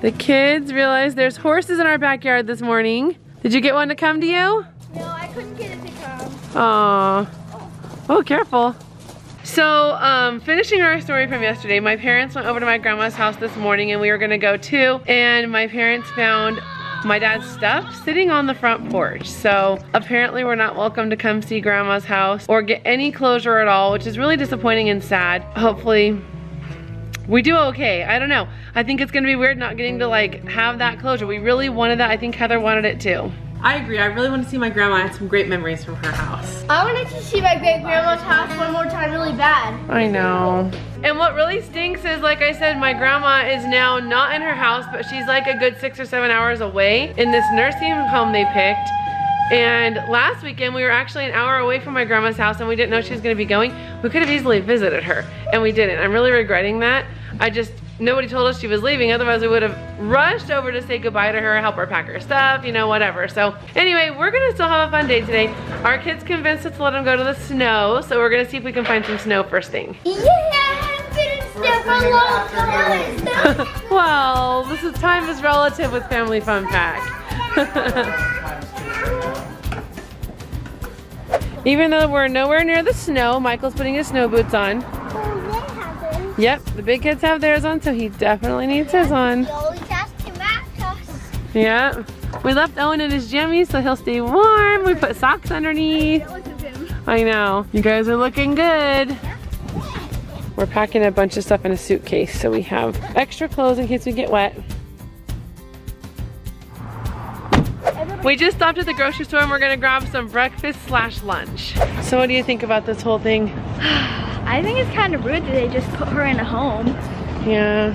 The kids realized there's horses in our backyard this morning. Did you get one to come to you? No, I couldn't get it to come. Aw. Oh, careful. So, um, finishing our story from yesterday, my parents went over to my grandma's house this morning and we were gonna go too. And my parents found my dad's stuff sitting on the front porch. So apparently we're not welcome to come see grandma's house or get any closure at all, which is really disappointing and sad. Hopefully we do okay. I don't know. I think it's gonna be weird not getting to like have that closure. We really wanted that. I think Heather wanted it too. I agree. I really want to see my grandma. I had some great memories from her house. I wanted to see my great grandma's house one more time really bad. I know. And what really stinks is, like I said, my grandma is now not in her house, but she's like a good six or seven hours away in this nursing home they picked. And last weekend, we were actually an hour away from my grandma's house and we didn't know she was gonna be going. We could have easily visited her and we didn't. I'm really regretting that. I just, nobody told us she was leaving. Otherwise we would have rushed over to say goodbye to her, help her pack her stuff, you know, whatever. So anyway, we're gonna still have a fun day today. Our kids convinced us to let them go to the snow. So we're gonna see if we can find some snow first thing. Yeah, I've been in step for a long time. well, this is time is relative with Family Fun Pack. Even though we're nowhere near the snow, Michael's putting his snow boots on. Yep, the big kids have theirs on, so he definitely needs his on. Yeah. We left Owen in his jammies so he'll stay warm. We put socks underneath. I know. You guys are looking good. We're packing a bunch of stuff in a suitcase so we have extra clothes in case we get wet. We just stopped at the grocery store and we're gonna grab some breakfast slash lunch. So what do you think about this whole thing? I think it's kind of rude that they just put her in a home. Yeah.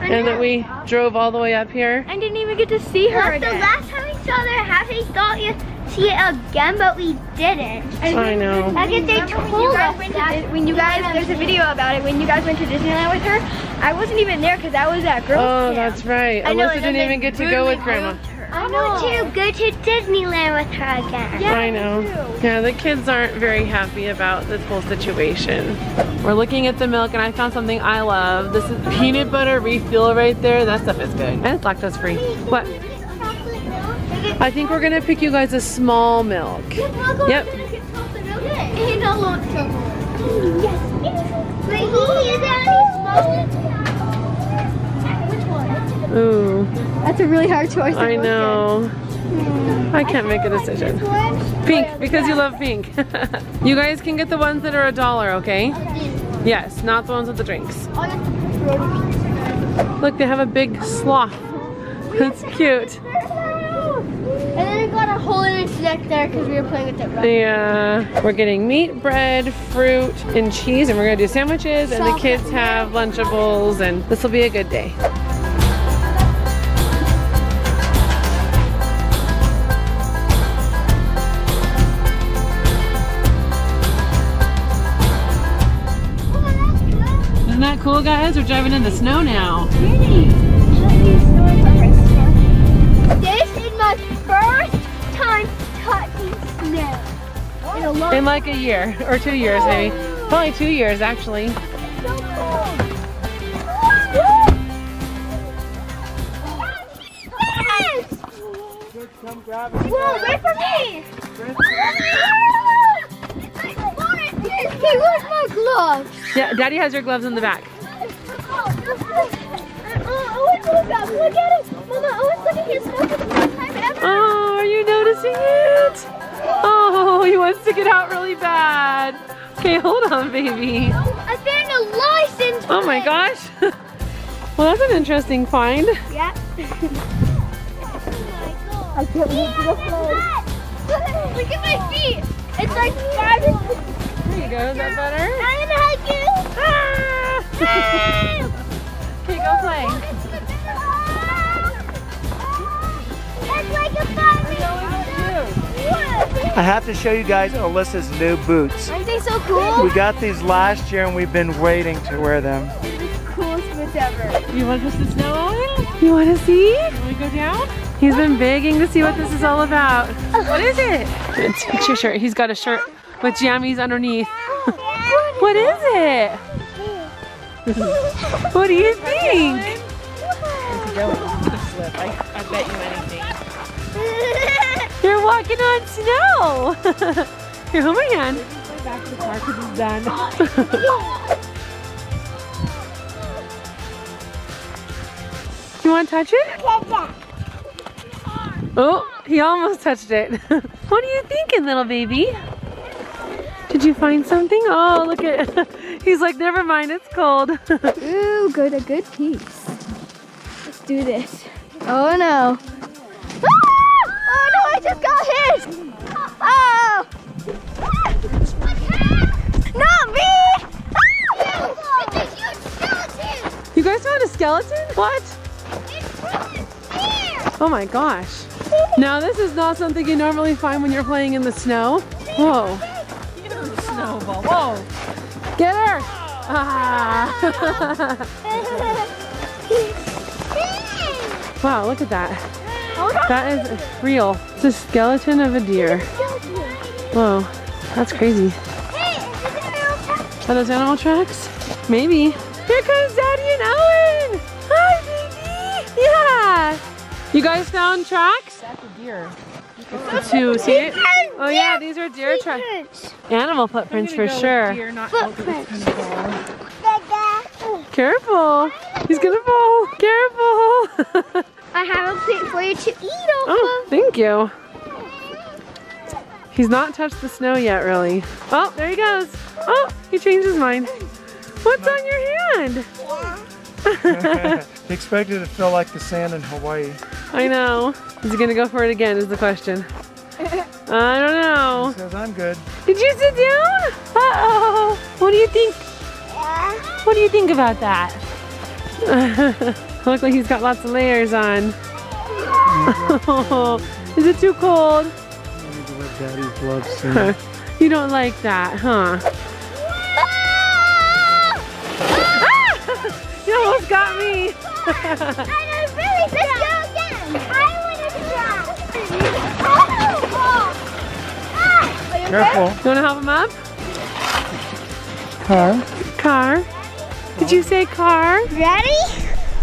And that we drove all the way up here. I didn't even get to see her That's again. the last time we saw their house, we thought you'd see it again, but we didn't. I know. I guess they Remember when told us that. to, when you guys, there's a video about it, when you guys went to Disneyland with her, I wasn't even there because I was at girls Oh, camp. that's right. I know, Alyssa and didn't even get to go with rudely grandma. Moved her. I want to go to Disneyland with her again. Yeah, I know. too. Yeah, the kids aren't very happy about this whole situation. We're looking at the milk and I found something I love. This is peanut butter refill right there. That stuff is good. And it's lactose free. What? I think we're gonna pick you guys a small milk. Yep. And a lot of chocolate. Yes. Wait, is there any small Which one? Ooh, That's a really hard choice. I know. I can't make a decision. Pink, because you love pink. you guys can get the ones that are a dollar, okay? Yes, not the ones with the drinks. Oh, look, they have a big sloth. That's cute. And then it got a hole in its neck there because we were playing with it. Right? Yeah, uh, we're getting meat, bread, fruit, and cheese, and we're gonna do sandwiches, and the kids have Lunchables, and this will be a good day. That cool, guys? We're driving in the snow now. This is my first time touching snow. In a long In like a year, or two years maybe. Oh. Probably two years, actually. so cold. Yes! Whoa, wait for me! Hey, where's my gloves? Yeah, Daddy has your gloves in the back. Oh, look at Look at it! Mama, Owen's looking at his snow for the first time ever. Oh, are you noticing it? Oh, he wants to get out really bad. Okay, hold on, baby. I found a license Oh my gosh. Well, that's an interesting find. Yeah. Oh I can't wait to Look at my feet. It's like five. There you go. Is that better? I'm gonna hug you. Ah! Okay, go play. It's like a fun. I have to show you guys Alyssa's new boots. Aren't they so cool? We got these last year and we've been waiting to wear them. Coolest boots ever. You want to push the snow on? You want to see? Want to go down? He's been begging to see what this is all about. What is it? It's, it's your shirt. He's got a shirt with jammies underneath. what is it? what do you think? going. It's gonna slip. I, I bet you anything. You're walking on snow. Here, hold my hand. Back to the car because it's done. you want to touch it? Oh, he almost touched it. what are you thinking, little baby? Did you find something? Oh, look at, he's like, never mind, it's cold. Ooh, good, a good piece. Let's do this. Oh no. Ah! Oh no, I just got hit! Oh! Not me! Ah! you guys found a skeleton? What? Oh my gosh. Now this is not something you normally find when you're playing in the snow. Whoa. Snowball, whoa. Get her! Ah. wow, look at that. That is real. It's a skeleton of a deer. Whoa, that's crazy. Are those animal tracks? Maybe. Here comes Daddy and Owen! Hi, baby! Yeah! You guys found tracks? That's a deer. The two, see it? Oh yeah, these are deer tracks. Animal footprints for sure. Careful! He's gonna fall! Careful! I have a plate for you to eat off oh, thank you. He's not touched the snow yet, really. Oh, there he goes. Oh, he changed his mind. What's on your hand? He expected it to feel like the sand in Hawaii. I know. Is he gonna go for it again is the question. I don't know. He says I'm good. Did you sit down? Uh-oh. What do you think? What do you think about that? Look like he's got lots of layers on. is it too cold? I need to let Daddy's gloves soon. You don't like that, huh? Ah! You almost got me. Careful. You wanna help him up? Car. Car. Did you say car? Ready?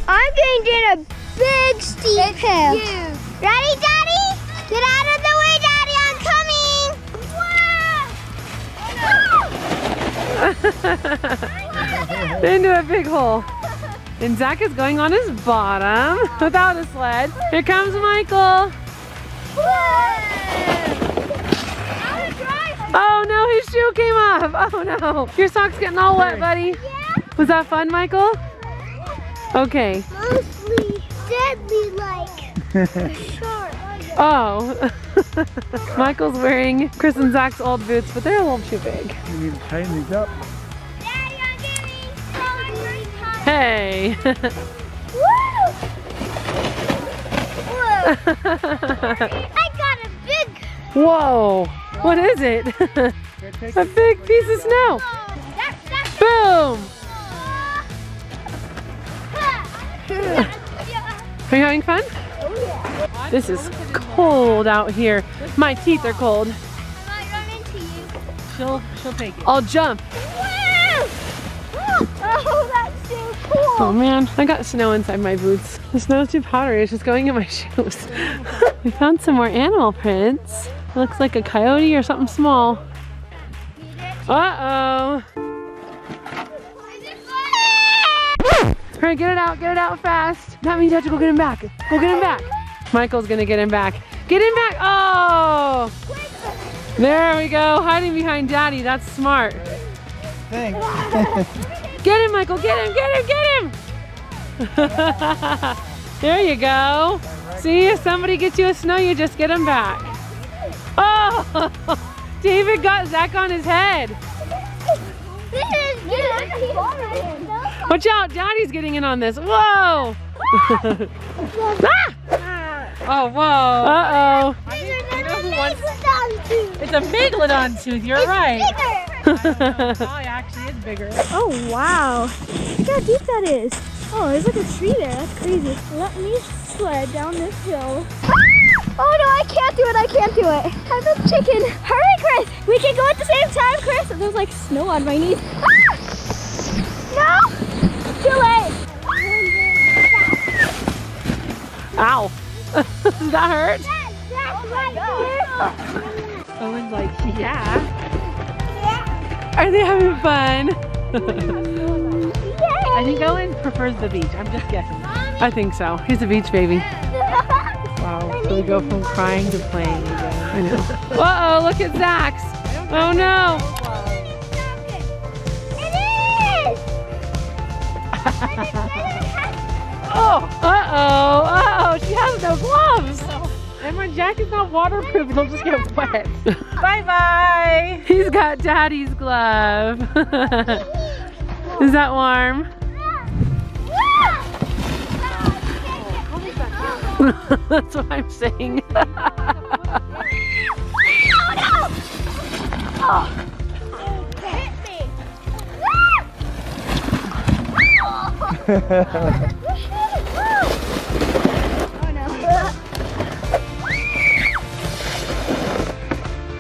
I'm going down a big steep hill. Ready, Daddy? Get out of the way, Daddy. I'm coming. Into a big hole. And Zac is going on his bottom without a sled. Here comes Michael. Oh no, his shoe came off. Oh no. Your sock's getting all wet, buddy. Yeah. Was that fun, Michael? Okay. Mostly deadly like sharp. Oh. Michael's wearing Chris and Zac's old boots, but they're a little too big. You need to tighten these up. Daddy, I'm getting so very tired. Hey. Woo! Whoa. I got a big Whoa. What is it? a big piece of snow. Boom. Are you having fun? This is cold out here. My teeth are cold. She'll she'll take it. I'll jump. Oh, that's so cool. Oh man, I got snow inside my boots. The snow's too powdery, it's just going in my shoes. we found some more animal prints. It looks like a coyote or something small. Uh-oh. Hurry, get it out, get it out fast. That means you have to go get him back. Go get him back. Michael's gonna get him back. Get him back, oh! There we go, hiding behind daddy, that's smart. Thanks. Get him, Michael, get him, get him, get him! there you go. See, if somebody gets you a snow, you just get him back. Oh, David got Zac on his head. This is good. Watch out, Daddy's getting in on this. Whoa! ah! Oh, whoa. Uh-oh. It's a megalodon tooth, you're right. Bigger. Oh, it actually is bigger. Oh wow. Look how deep that is. Oh, there's like a tree there. That's crazy. Let me sled down this hill. Oh no, I can't do it. I can't do it. I'm a chicken. Hurry, Chris. We can go at the same time, Chris. There's like snow on my knees. Ah! No! Too late. Ow. Does that hurt? That's right there. Owen's like, yeah. Are they having fun? I think Owen prefers the beach. I'm just guessing. I think so. He's a beach baby. So we go from crying to playing again. I know. Uh oh, look at Zac's. Oh no. Oh! Uh oh. Uh oh. She has no gloves. And my jacket's not waterproof. It'll just get wet. bye bye. He's got daddy's glove. Is that warm? That's what I'm saying. no, no!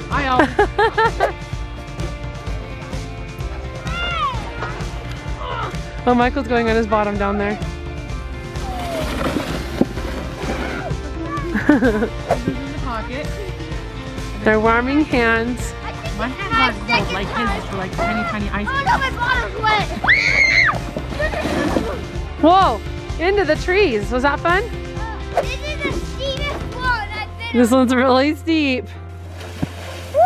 Hi, Owen. Oh, Michael's going on his bottom down there. The pocket. They're warming hands. My hand's not cold like his is for like tiny, tiny ice. Oh no, my bottom's wet. Whoa, into the trees. Was that fun? Uh, this is the steepest one I've been This one's really steep. Woo!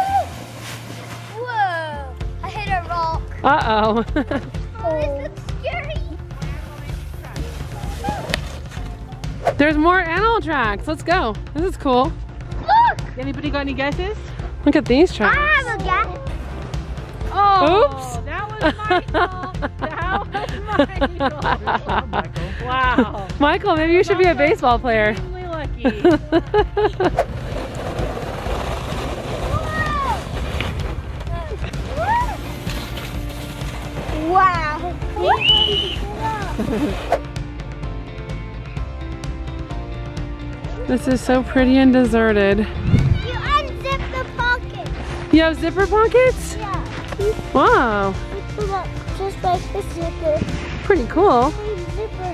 Whoa! I hit a rock. Uh-oh. Oh, There's more animal tracks. Let's go. This is cool. Look! Anybody got any guesses? Look at these tracks. I have a guess. Oh, Oops. that was Michael. that was Michael. Wow. Michael, maybe you should be a baseball player. Extremely lucky. Wow. This is so pretty and deserted. You unzip the pocket. You have zipper pockets? Yeah. Wow, just like the zipper. pretty cool. Green zipper.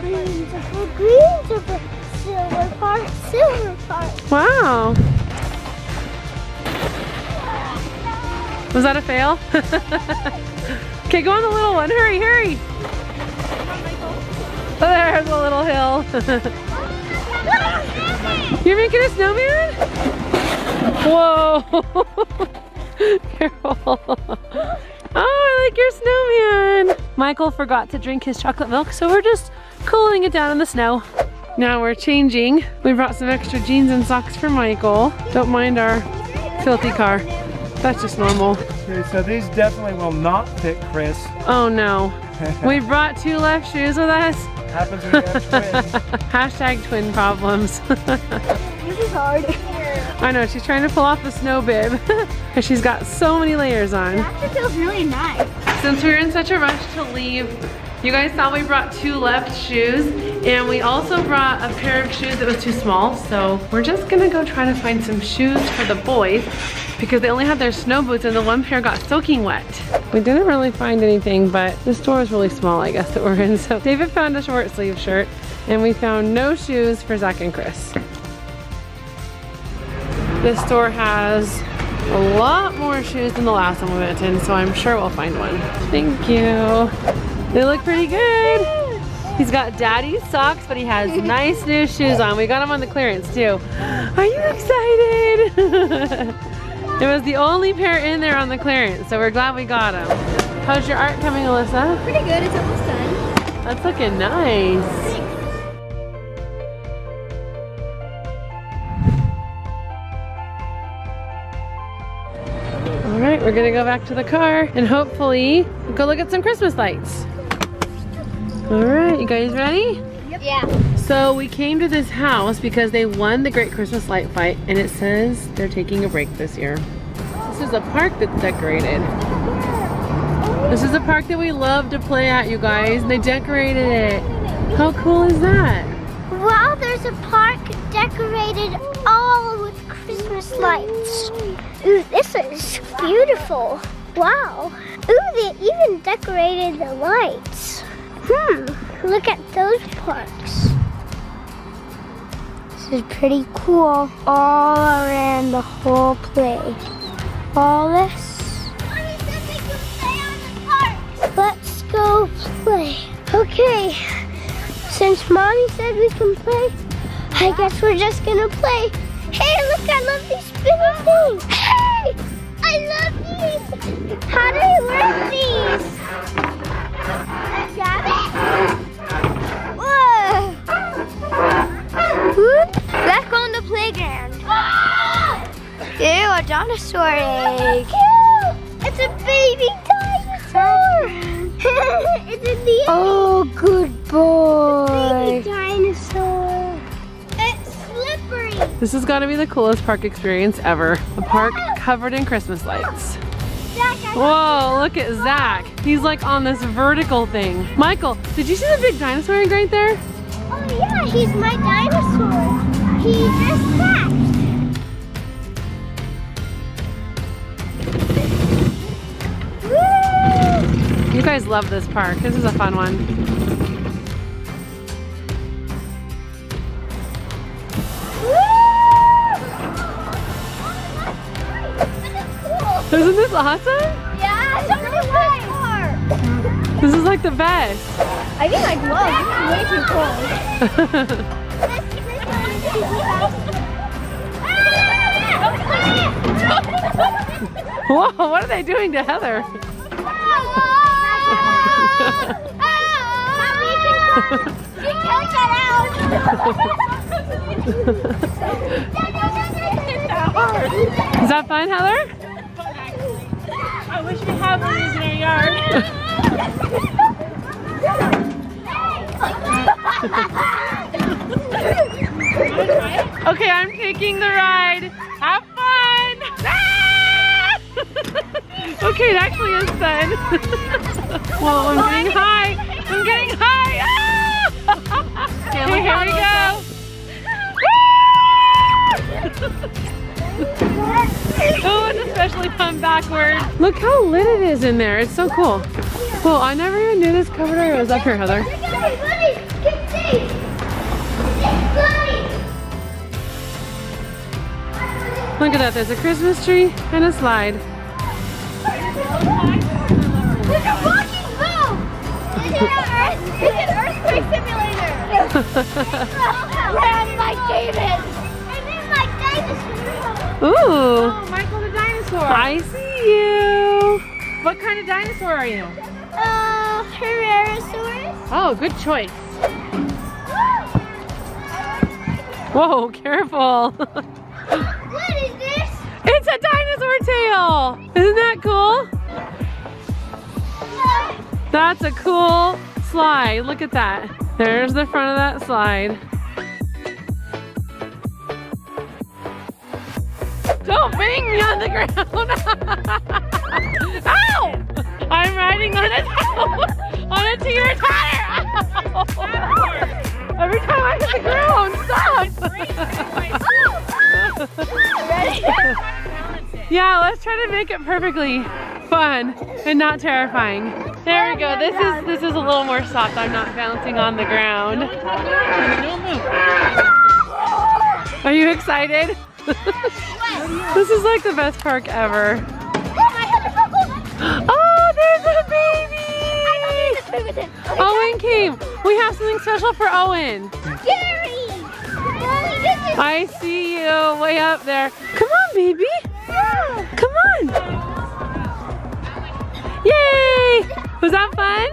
Green zipper. Green zipper. Silver part. Silver part. Wow. Was that a fail? okay, go on the little one. Hurry, hurry. Oh, there's a little hill. You're making a snowman? Whoa. Careful. Oh, I like your snowman. Michael forgot to drink his chocolate milk, so we're just cooling it down in the snow. Now we're changing. We brought some extra jeans and socks for Michael. Don't mind our filthy car. That's just normal. Okay, so these definitely will not fit Chris. Oh no. We brought two left shoes with us. Happens when you have twins. Hashtag twin problems. This is hard. I know, she's trying to pull off the snow bib because she's got so many layers on. Actually feels really nice. Since we were in such a rush to leave, you guys saw we brought two left shoes and we also brought a pair of shoes that was too small. So we're just gonna go try to find some shoes for the boys because they only had their snow boots and the one pair got soaking wet. We didn't really find anything, but the store is really small, I guess, that we're in. So David found a short sleeve shirt and we found no shoes for Zac and Chris. This store has a lot more shoes than the last one we went in, so I'm sure we'll find one. Thank you. They look pretty good. He's got daddy's socks, but he has nice new shoes on. We got them on the clearance too. Are you excited? it was the only pair in there on the clearance, so we're glad we got them. How's your art coming, Alyssa? Pretty good. It's almost done. That's looking nice. All right, we're gonna go back to the car and hopefully go look at some Christmas lights. All right, you guys ready? Yeah. So we came to this house because they won the Great Christmas Light Fight and it says they're taking a break this year. This is a park that's decorated. This is a park that we love to play at, you guys. And they decorated it. How cool is that? Wow, there's a park decorated all with Christmas lights. Ooh, this is beautiful. Wow. Ooh, they even decorated the lights. Hmm, look at those parks. This is pretty cool. All around the whole place. All this. Let's go play. Okay. Since mommy said we can play, I guess we're just gonna play. Hey, look, I love these spinning things. Hey, I love these. How do I work these? Grab. Whoa. Whoop. Let's go on the playground. Ew, a dinosaur egg. It's a baby dinosaur. it's in the Oh, good boy. Baby dinosaur. It's slippery. This has got to be the coolest park experience ever. A park covered in Christmas lights. Whoa, look at Zac. He's like on this vertical thing. Michael, did you see the big dinosaur egg right there? Oh yeah, he's my dinosaur. He just hatched. You guys love this park. This is a fun one. Isn't this awesome? This is like the best. I think I'd love. This is way too cool. Whoa, what are they doing to Heather? Is that fun, Heather? I wish we had one in our yard. Okay, I'm taking the ride. Have fun! Ah! okay, it actually is fun. Whoa, I'm getting high. I'm getting high. Ah! Okay, here we go. Oh, it's especially fun backward. Look how lit it is in there. It's so cool. Well, I never even knew this covered area was up here, Heather. Look at that. There's a Christmas tree and a slide. It's an earthquake simulator. Ran like David. Ooh, Oh, Michael the dinosaur. I see you. What kind of dinosaur are you? Uh, Herrerasaurus. Oh, good choice. Whoa, careful. What is this? it's a dinosaur tail. Isn't that cool? That's a cool slide. Look at that. There's the front of that slide. Bang me on the ground. Ow! I'm riding on a on a teeter tire. Ow! Every time I hit the ground, stop. yeah, let's try to make it perfectly fun and not terrifying. There we go. This is this is a little more soft. I'm not bouncing on the ground. Are you excited? this is like the best park ever. Oh, there's a baby! Owen came. We have something special for Owen. Gary! Mommy, this is I see you way up there. Come on, baby. Come on. Yay! Was that fun?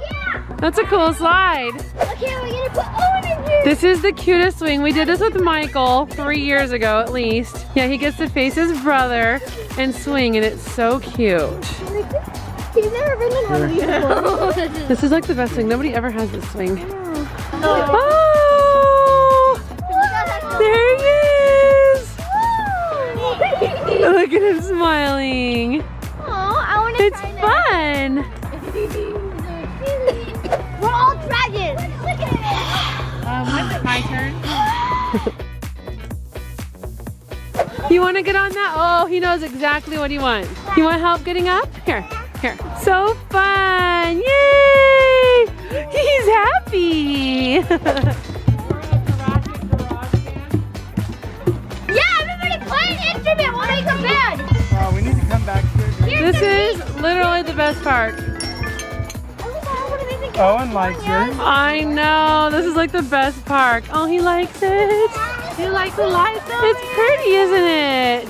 yeah. That's a cool slide. Okay, we're gonna put Owen. This is the cutest swing. We did this with Michael three years ago at least. Yeah, he gets to face his brother and swing and it's so cute. He's never been in one of these before. This is like the best swing. Nobody ever has this swing. Oh! There he is! Look at him smiling. Oh, I want to It's fun. We're all dragons. Um, it my turn? you want to get on that? Oh, he knows exactly what he wants. You want help getting up? Here, here. So fun! Yay! He's happy! yeah, everybody instrument. will make. Wow, we need to come back here. This is literally the best part. Owen likes it. I know. This is like the best park. Oh, he likes it. You like the lights It's pretty, isn't it?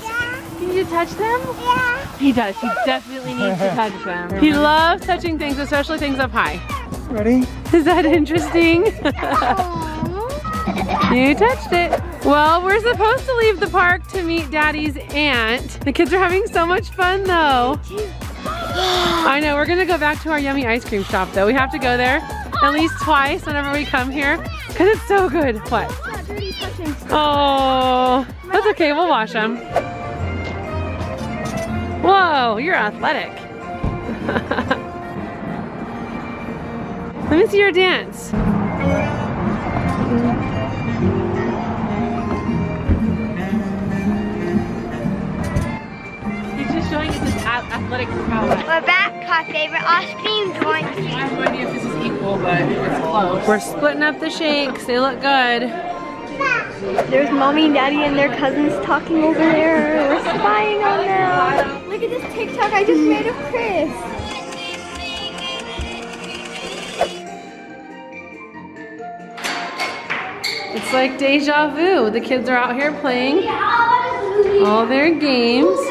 Can you touch them? Yeah. He does. He definitely needs to touch them. He loves touching things, especially things up high. Ready? Is that interesting? you touched it. Well, we're supposed to leave the park to meet Daddy's aunt. The kids are having so much fun though. I know, we're gonna go back to our yummy ice cream shop though. We have to go there at least twice whenever we come here because it's so good. What? Oh, that's okay, we'll wash them. Whoa, you're athletic. Let me see your dance. His ath- athletic prowess. We're back. Our favorite ice cream joint. I have no idea if this is equal, but it's close. We're splitting up the shakes. They look good. There's mommy and daddy and their cousins talking over there. We're spying on them. Look at this TikTok I just made of Chris. It's like deja vu. The kids are out here playing all their games.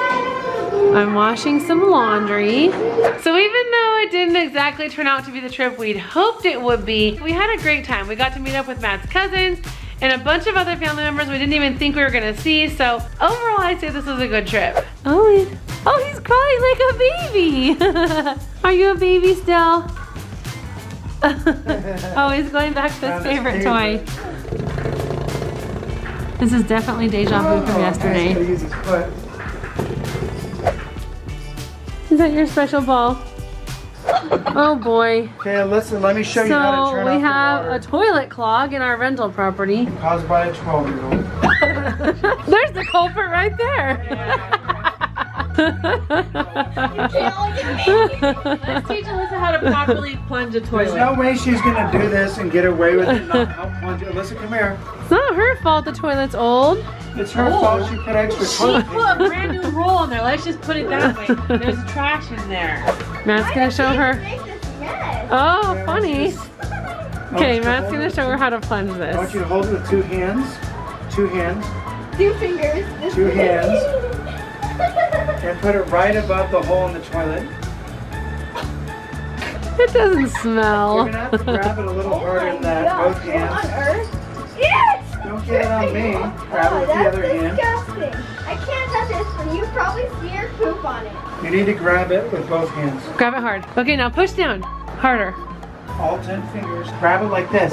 I'm washing some laundry. So even though it didn't exactly turn out to be the trip we'd hoped it would be, we had a great time. We got to meet up with Matt's cousins and a bunch of other family members we didn't even think we were gonna see. So overall, I'd say this was a good trip. Oh, he, oh, he's crying like a baby. Are you a baby still? oh, he's going back to his Found his favorite toy. This is definitely deja vu from Oh, yesterday. Is that your special ball? Oh boy. Okay, listen, let me show you how to So we off have the a toilet clog in our rental property. Caused by a 12 year old. There's the culprit right there. Let's teach Alyssa how to properly plunge a There's no way she's gonna do this and get away with it and not help plunge it. Alyssa, come here. it's not her fault the toilet's old. It's her fault she put extra She toilet put a brand new roll in there. Let's just put it that way. There's trash in there. Matt's gonna show her. Make this. Oh, funny. Okay, oh, Matt's gonna show her how to plunge this. I want you to hold it with two hands. Two hands. Two fingers. Two hands. And put it right above the hole in the toilet. It doesn't smell. You're smell. gonna have to grab it a little Oh harder my than that. gosh, Both what on hands. earth? Yes! Don't get it on me. Oh, grab it Oh, with the that's other hand. disgusting. I can't touch this, but you probably see your poop on it. You need to grab it with both hands. Grab it hard. Okay, now push down. Harder. All ten fingers. Grab it like this.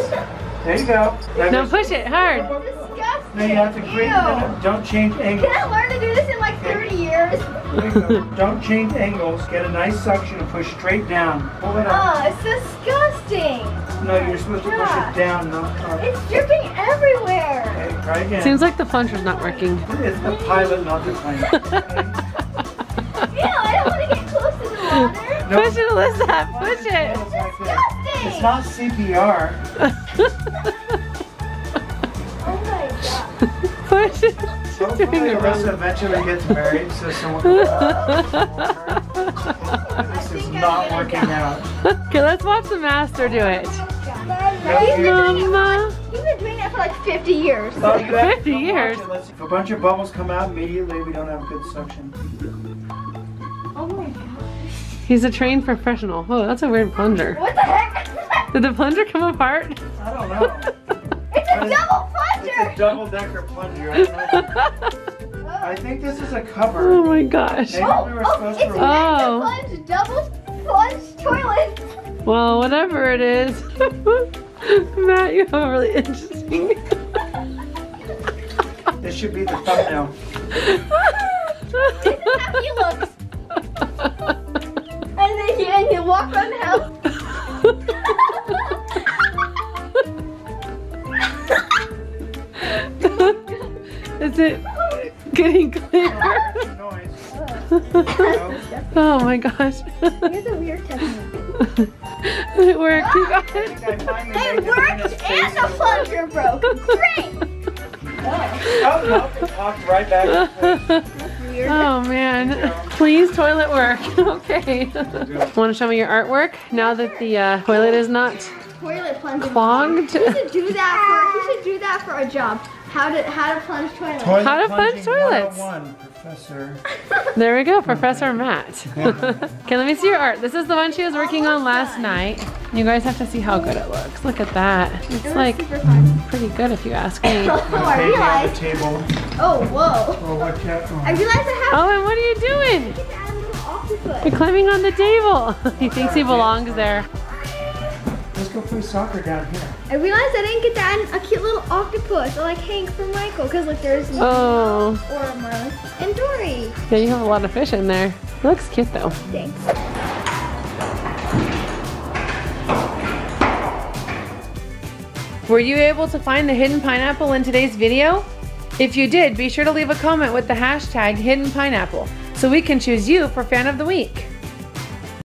There you go. Now Now push it hard. Disgusting. Now you have to create. Ew. Don't change angles. Can I learn to do this in like 30 years? There you go. Don't change angles. Get a nice suction and push straight down. Pull it up. Oh, it's disgusting. No, you're oh supposed to push it down, not up. It's dripping everywhere. Okay, try again. Seems like the plunger's not working. it's the pilot, not the plane. Ew, I don't want to get close to the water. No, Push it, Alyssa. Push it. it's. Disgusting. It's not CPR. Oh my god. Push it. Hopefully, doing Alyssa eventually gets married, so someone can This is not working out. Okay, let's watch the master do it. He's been, doing it, Mama. he's been doing it for like 50 years. Oh, you have to 50 years. If a bunch of bubbles come out immediately, we don't have good suction. Oh my god. He's a trained professional. Oh, that's a weird plunger. What the heck? Did the plunger come apart? I don't know. It's a double It's a double decker plunger. I, don't know. I think this is a cover. Oh my gosh. Maybe Oh, we were oh, oh supposed it's to. meant Oh. plunge double plunge toilets. Well, whatever it is. Matt, you have a really interesting. This should be the thumbnail. This is how he looks. Oh my gosh. Here's a weird technique. it worked. You got it. think I finally It worked and the plunger broke. Great. Oh, no, it popped right back. weird. Oh man, please toilet work. okay. Want to show me your artwork now that the uh, toilet is not Toilet plunging. clogged? He should do that for. He should do that for a job. How to how to plunge toilets. Toilet How to plunge oh toilets. 101, Professor. There we go, Professor Matt. okay, let me see your art. This is the one she was working on last night. You guys have to see how good it looks. Look at that. It's like pretty good if you ask me. Oh, I Maybe on the realized. table. Oh, whoa. Oh, what cat? I realized I have Oh, and what are you doing? to add a little octopus. You're climbing on the table. he thinks he belongs there. Let's go play soccer down here. I realized I didn't get that a cute little octopus, or like Hank from Michael, because like there's Oh, or Marlin and Dory. yeah, you have a lot of fish in there. It looks cute though. Thanks. Were you able to find the hidden pineapple in today's video? If you did, be sure to leave a comment with the hashtag hidden pineapple so we can choose you for fan of the week.